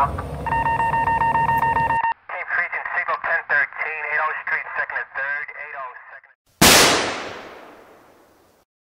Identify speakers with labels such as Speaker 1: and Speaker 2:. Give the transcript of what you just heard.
Speaker 1: Keep reaching signal 1013, 80 Street, second.